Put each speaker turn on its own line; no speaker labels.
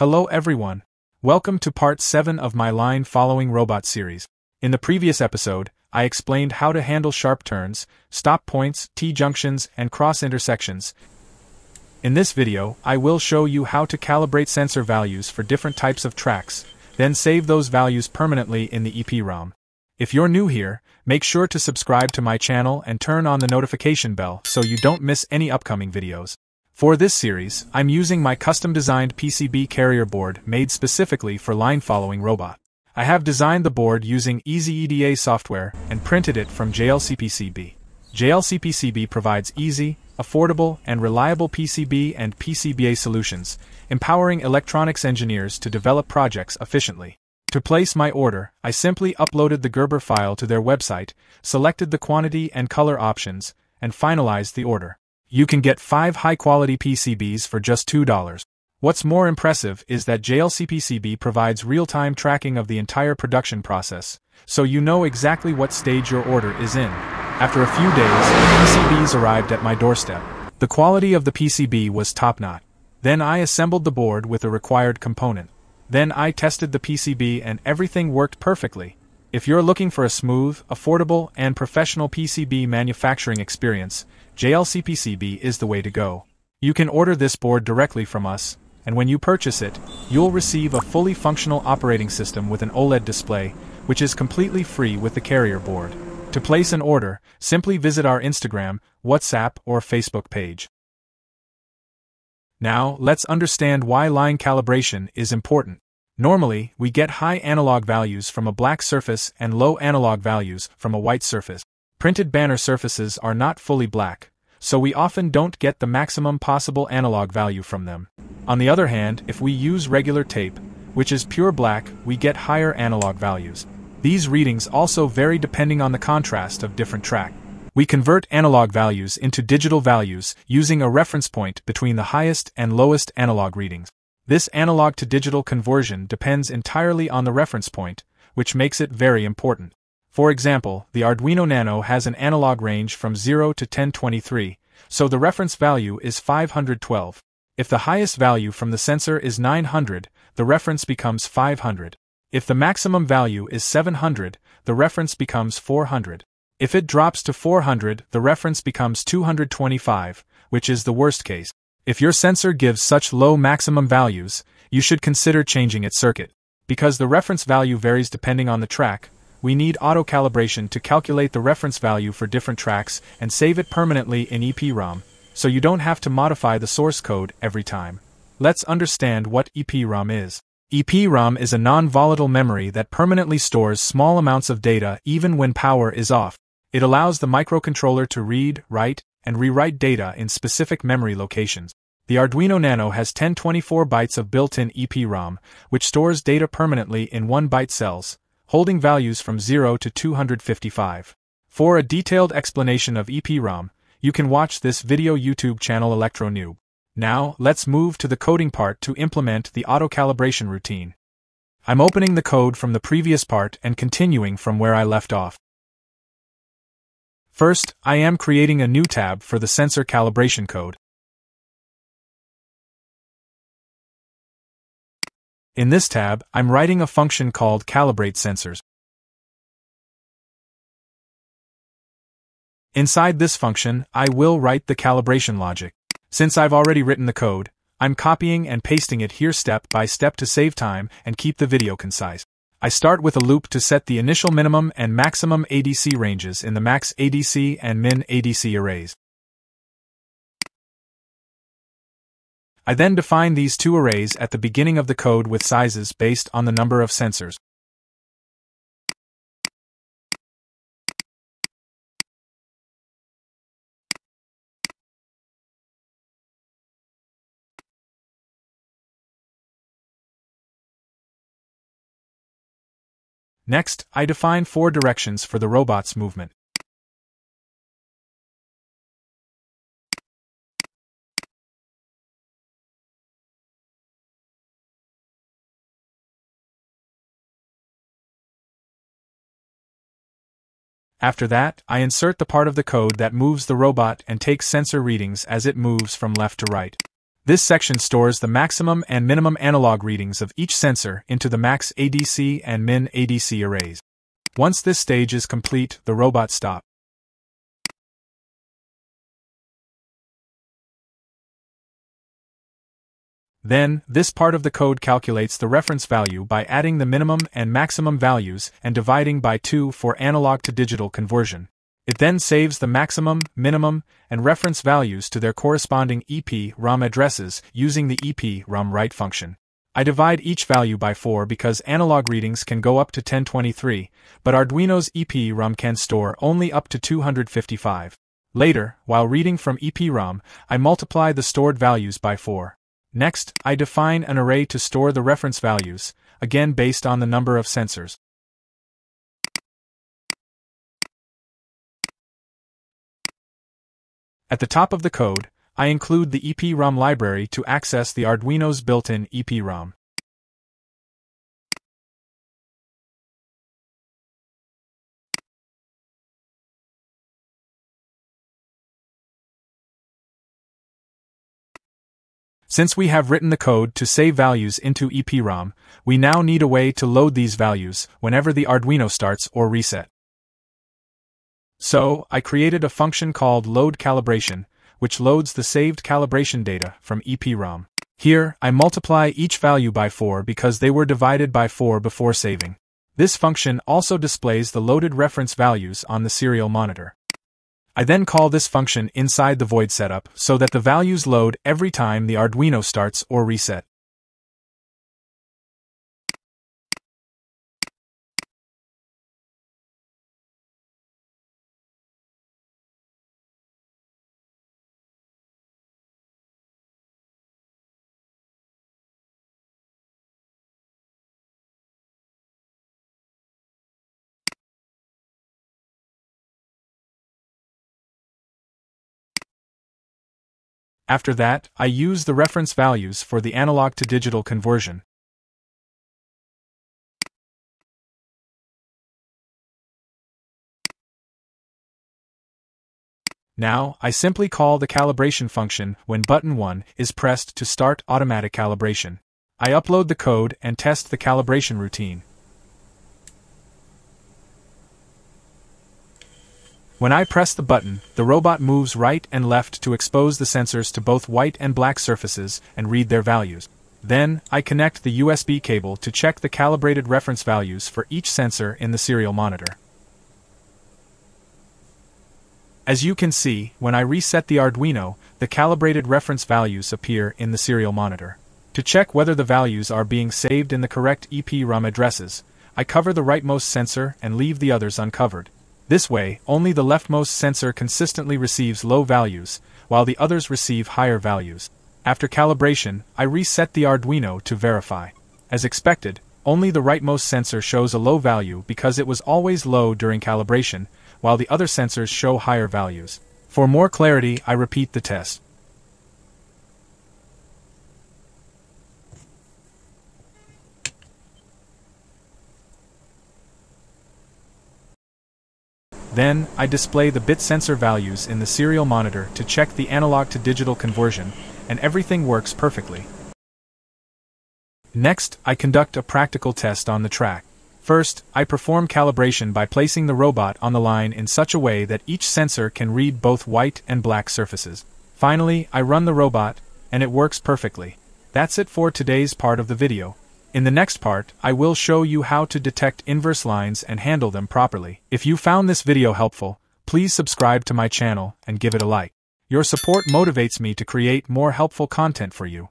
Hello everyone. Welcome to part 7 of my line following robot series. In the previous episode, I explained how to handle sharp turns, stop points, T-junctions, and cross intersections. In this video, I will show you how to calibrate sensor values for different types of tracks, then save those values permanently in the EEPROM. If you're new here, make sure to subscribe to my channel and turn on the notification bell so you don't miss any upcoming videos. For this series, I'm using my custom-designed PCB carrier board made specifically for line-following robot. I have designed the board using EasyEDA software and printed it from JLCPCB. JLCPCB provides easy, affordable, and reliable PCB and PCBA solutions, empowering electronics engineers to develop projects efficiently. To place my order, I simply uploaded the Gerber file to their website, selected the quantity and color options, and finalized the order. You can get 5 high quality PCBs for just $2. What's more impressive is that JLCPCB provides real time tracking of the entire production process, so you know exactly what stage your order is in. After a few days, PCBs arrived at my doorstep. The quality of the PCB was top notch. Then I assembled the board with the required component. Then I tested the PCB and everything worked perfectly. If you're looking for a smooth, affordable, and professional PCB manufacturing experience, JLCPCB is the way to go. You can order this board directly from us, and when you purchase it, you'll receive a fully functional operating system with an OLED display, which is completely free with the carrier board. To place an order, simply visit our Instagram, WhatsApp, or Facebook page. Now, let's understand why line calibration is important. Normally, we get high analog values from a black surface and low analog values from a white surface. Printed banner surfaces are not fully black, so we often don't get the maximum possible analog value from them. On the other hand, if we use regular tape, which is pure black, we get higher analog values. These readings also vary depending on the contrast of different track. We convert analog values into digital values using a reference point between the highest and lowest analog readings. This analog to digital conversion depends entirely on the reference point, which makes it very important. For example, the Arduino Nano has an analog range from 0 to 1023, so the reference value is 512. If the highest value from the sensor is 900, the reference becomes 500. If the maximum value is 700, the reference becomes 400. If it drops to 400, the reference becomes 225, which is the worst case. If your sensor gives such low maximum values, you should consider changing its circuit. Because the reference value varies depending on the track, we need auto calibration to calculate the reference value for different tracks and save it permanently in EEPROM, so you don't have to modify the source code every time. Let's understand what EEPROM is. EEPROM is a non-volatile memory that permanently stores small amounts of data even when power is off. It allows the microcontroller to read, write, and rewrite data in specific memory locations. The Arduino Nano has 1024 bytes of built-in EEPROM, which stores data permanently in 1 byte cells, holding values from 0 to 255. For a detailed explanation of EPROM, you can watch this video YouTube channel ElectroNoob. Now, let's move to the coding part to implement the auto-calibration routine. I'm opening the code from the previous part and continuing from where I left off. First, I am creating a new tab for the sensor calibration code. In this tab, I'm writing a function called calibrate sensors. Inside this function, I will write the calibration logic. Since I've already written the code, I'm copying and pasting it here step by step to save time and keep the video concise. I start with a loop to set the initial minimum and maximum ADC ranges in the max ADC and min ADC arrays. I then define these two arrays at the beginning of the code with sizes based on the number of sensors. Next, I define four directions for the robot's movement. After that, I insert the part of the code that moves the robot and takes sensor readings as it moves from left to right. This section stores the maximum and minimum analog readings of each sensor into the max ADC and min ADC arrays. Once this stage is complete, the robot stops. Then, this part of the code calculates the reference value by adding the minimum and maximum values and dividing by 2 for analog to digital conversion. It then saves the maximum, minimum, and reference values to their corresponding EEPROM addresses using the EEPROM write function. I divide each value by 4 because analog readings can go up to 1023, but Arduino's EEPROM can store only up to 255. Later, while reading from EEPROM, I multiply the stored values by 4. Next, I define an array to store the reference values, again based on the number of sensors. At the top of the code, I include the EEPROM library to access the Arduino's built-in EEPROM. Since we have written the code to save values into EEPROM, we now need a way to load these values whenever the Arduino starts or reset. So, I created a function called load calibration, which loads the saved calibration data from EEPROM. Here, I multiply each value by 4 because they were divided by 4 before saving. This function also displays the loaded reference values on the serial monitor. I then call this function inside the void setup so that the values load every time the Arduino starts or reset. After that, I use the reference values for the analog to digital conversion. Now, I simply call the calibration function when button 1 is pressed to start automatic calibration. I upload the code and test the calibration routine. When I press the button, the robot moves right and left to expose the sensors to both white and black surfaces and read their values. Then, I connect the USB cable to check the calibrated reference values for each sensor in the serial monitor. As you can see, when I reset the Arduino, the calibrated reference values appear in the serial monitor. To check whether the values are being saved in the correct EEPROM addresses, I cover the rightmost sensor and leave the others uncovered. This way, only the leftmost sensor consistently receives low values, while the others receive higher values. After calibration, I reset the Arduino to verify. As expected, only the rightmost sensor shows a low value because it was always low during calibration, while the other sensors show higher values. For more clarity, I repeat the test. Then, I display the bit sensor values in the serial monitor to check the analog to digital conversion, and everything works perfectly. Next, I conduct a practical test on the track. First, I perform calibration by placing the robot on the line in such a way that each sensor can read both white and black surfaces. Finally, I run the robot, and it works perfectly. That's it for today's part of the video. In the next part, I will show you how to detect inverse lines and handle them properly. If you found this video helpful, please subscribe to my channel and give it a like. Your support motivates me to create more helpful content for you.